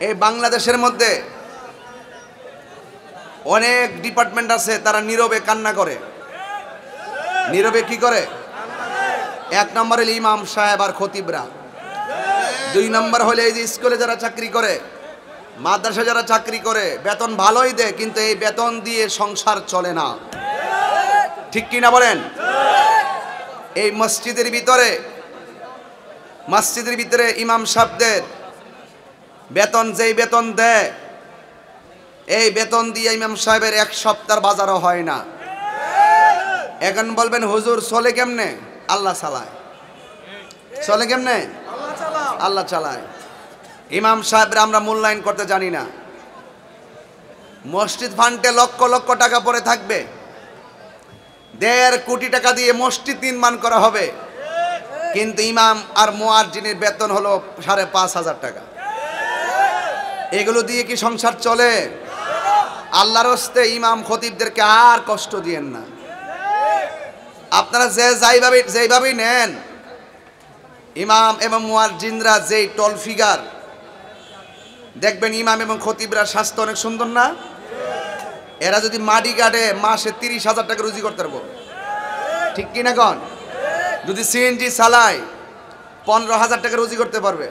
এই বাংলাদেশের মধ্যে অনেক ডিপার্টমেন্ট আছে, তারা নীরবে কান্না করে। নীরবে কি করে? এক নম্বর হলে ইমাম সাহেব আর খতিবরা। দুই নম্বর হলে এই যে স্কুলে যারা চাকরি করে, মাদ্রাসা যারা চাকরি করে, বেতন ভালোই দেয়, কিন্তু এই বেতন দিয়ে সংসার চলে না। ঠিক কি না বলেন? এই মসজিদের ভিতরে মসজিদের ভিতরে ইমাম সাহেবদের বেতন যেই বেতন দেয়, এই বেতন দিয়ে ইমাম সাহেবের এক সপ্তাহ বাজারও হয় না। এখন বলবেন, হুজুর, চলে কেমনে? আল্লাহ চালায়। চলে কেমনে? আল্লাহ চালায়। ইমাম সাহেবরা আমরা মূল্যায়ন করতে জানি না। মসজিদ ফান্ডে লক্ষ লক্ষ টাকা পরে থাকবে। দেড় কোটি টাকা দিয়ে মসজিদ নির্মাণ করা হবে। কিন্তু ইমাম আর মোয়াজ্জিনের বেতন হলো সাড়ে পাঁচ হাজার টাকা। এগুলো দিয়ে কি সংসার চলে? আল্লাহর হস্তে ইমাম খতিবদেরকে আর কষ্ট দিয়েন না। আপনারা যে যাইভাবে যেইভাবেই নেন, ইমাম এবং মুয়াজ্জিনরা যেই টল ফিগার দেখবেন ইমাম এবং খতিবরা স্বাস্থ্য অনেক সুন্দর না? এরা যদি মাটি কাটে, মাসে তিরিশ হাজার টাকা রুজি করতে পারব। ঠিক কি না কন? যদি সিএনজি চালায়, পনেরো হাজার টাকা রুজি করতে পারবে।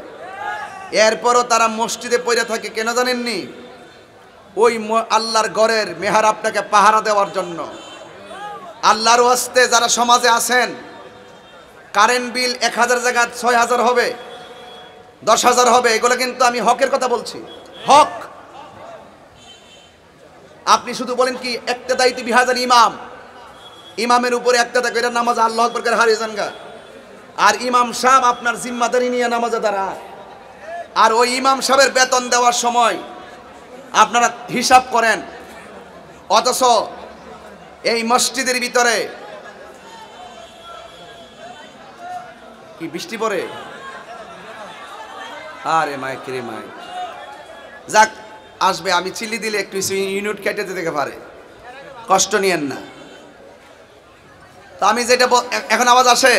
এরপরও তারা মসজিদে পড়ে থাকে, কেন জানেননি? ওই আল্লাহর ঘরের মেহার আপনাকে পাহারা দেওয়ার জন্য। আল্লাহর হস্তে যারা সমাজে আছেন, কারেন্ট বিল এক হাজার জায়গায় ছয় হাজার হবে, দশ হাজার হবে, এগুলো কিন্তু আমি হকের কথা বলছি। হক! আপনি শুধু বলেন কি একটা দায়িত্ব বিহাজার ইমাম। ইমামের উপরে একটা থাকে এটা নামাজ আল্লাহ আকবর করে হারিয়ে যান গা। আর ইমাম সাহেব আপনার জিম্মাদারি নিয়ে নামাজে দাঁড়ায়। আর ওই ইমাম সাহেবের বেতন দেওয়ার সময় আপনারা হিসাব করেন। অথচ এই মসজিদের ভিতরে কি বৃষ্টি পড়ে? আরে মাইক রে মাইক। যাক, আসবে, আমি চিলি দিলে একটু ইউনিট কেটে দিতে পারে। কষ্ট নিয়েন না। তা আমি যেটা এখন আওয়াজ আসে?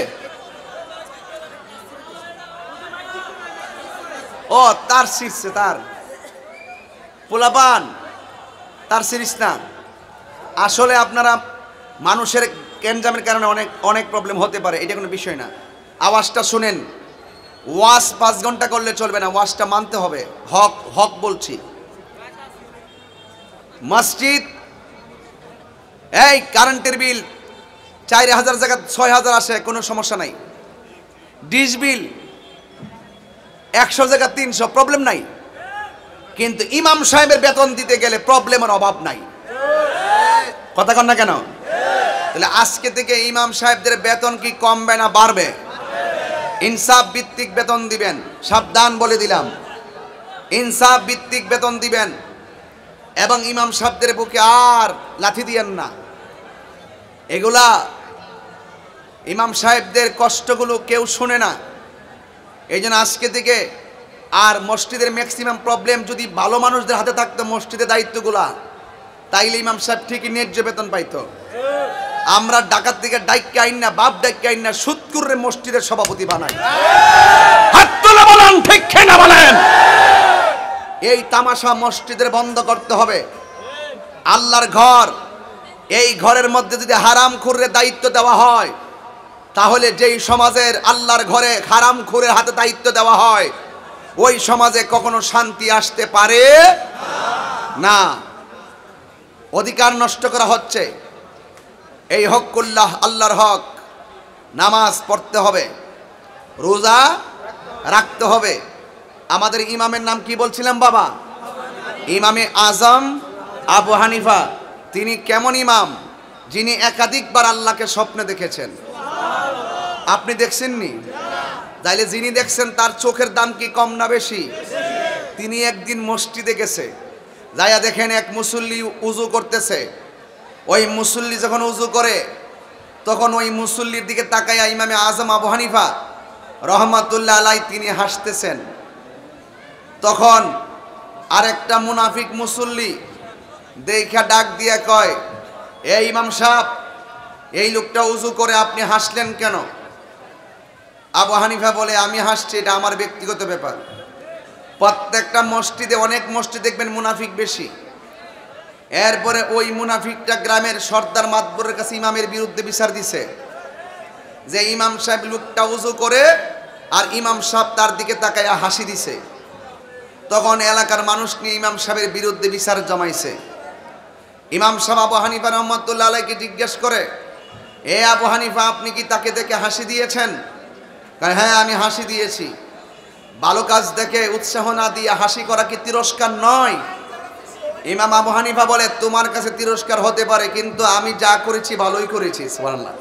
ও, তার শীর্ষে তার। পোলাপান, তার সিরিজ না। আসলে আপনারা মানুষের ক্যানজামের কারণে অনেক অনেক প্রবলেম হতে পারে, এটা কোনো বিষয় না। আওয়াজটা শুনেন। ওয়াশ পাঁচ ঘণ্টা করলে চলবে না ওয়াশটা মানতে হবে। হক হক বলছি। মসজিদ, এই কারেন্টের বিল, চার হাজার জায়গা ছয় হাজার আসে, কোনো সমস্যা নাই। ডিশ বিল একশো জায়গা তিনশো প্রবলেম নাই। কিন্তু ইমাম সাহেবের বেতন দিতে গেলে প্রবলেমের অভাব নাই। কথা কন না কেন? তাহলে আজকে থেকে ইমাম সাহেবদের বেতন কি কমবে না বাড়বে? ইনসাফ ভিত্তিক বেতন দিবেন, সাবধান বলে দিলাম। ইনসাফ ভিত্তিক বেতন দিবেন, এবং ইমাম সাহেবদের বুকে আর লাথি দিয়েন না। এগুলা ইমাম সাহেবদের কষ্টগুলো কেউ শুনে না। এই জন্য আজকে থেকে আর মসজিদের ম্যাক্সিমাম প্রবলেম যদি ভালো মানুষদের হাতে থাকতো মসজিদের দায়িত্বগুলা তাইলে ইমাম সাহেব ঠিকই ন্যায্য বেতন পাইতো। আমরা ডাকাত থেকে ডাইকে আইন না বাপ ডাইকে আইন না সুৎকুরে মসজিদের সভাপতি বানাই। হাত তুলে বলেন ঠিক না বলেন? এই তামাশা মসজিদের বন্ধ করতে হবে। আল্লাহর ঘর এই ঘরের মধ্যে যদি হারাম খুরের দায়িত্ব দেওয়া হয় তাহলে যেই সমাজের আল্লাহর ঘরে হারাম খুরের হাতে দায়িত্ব দেওয়া হয়, ওই সমাজে কখনো শান্তি আসতে পারে? না। অধিকার নষ্ট করা হচ্ছে। এই হকুল্লাহ আল্লাহর হক। নামাজ পড়তে হবে। রোজা রাখতে হবে। আমাদের ইমামের নাম কি বলছিলাম বাবা? ইমামে আজম আবু হানিফা। তিনি কেমন ইমাম? যিনি একাধিকবার আল্লাহকে স্বপ্নে দেখেছেন। আপনি দেখছেননি? তাইলে যিনি দেখছেন তার চোখের দাম কি কম না বেশি? তিনি একদিন মসজিদে গেছে, যাইয়া দেখেন এক মুসল্লি উজু করতেছে। ওই মুসল্লি যখন উজু করে, তখন ওই মুসল্লির দিকে তাকাইয়া ইমামে আজম আবু হানিফা রহমাতুল্লাহ আলাই তিনি হাসতেছেন। তখন আরেকটা মুনাফিক মুসল্লি দেখা ডাক দিয়া কয় এই ইমাম সাহ এই লোকটা উজু করে আপনি হাসলেন কেন? আবু হানিফা বলে, আমি হাসছি, এটা আমার ব্যক্তিগত ব্যাপার। প্রত্যেকটা মসজিদে, অনেক মসজিদ দেখবেন মুনাফিক বেশি। এরপরে ওই মুনাফিকটা গ্রামের সর্দার মাতবরের কাছে ইমামের বিরুদ্ধে বিচার দিছে। যে ইমাম সাহেব লুকটা উজু করে, আর ইমাম সাহেব তার দিকে তাকাইয়া হাসি দিছে। তখন এলাকার মানুষ নিয়ে ইমাম সাহেবের বিরুদ্ধে বিচার জমাইছে। ইমাম সাহেব আবু হানিফা রহমতুল্লাহ আলাইকে জিজ্ঞেস করে, এ আবু হানিফা, আপনি কি তাকে দেখে হাসি দিয়েছেন? হ্যাঁ আমি হাসি দিয়েছি। ভালো কাজ দেখে উৎসাহ না দিয়ে হাসি করা কি তিরস্কার নয়? ইমাম আবু হানিফা বলে, তোমার কাছে তিরস্কার হতে পারে, কিন্তু আমি যা করেছি ভালোই করেছি। সুবহানাল্লাহ।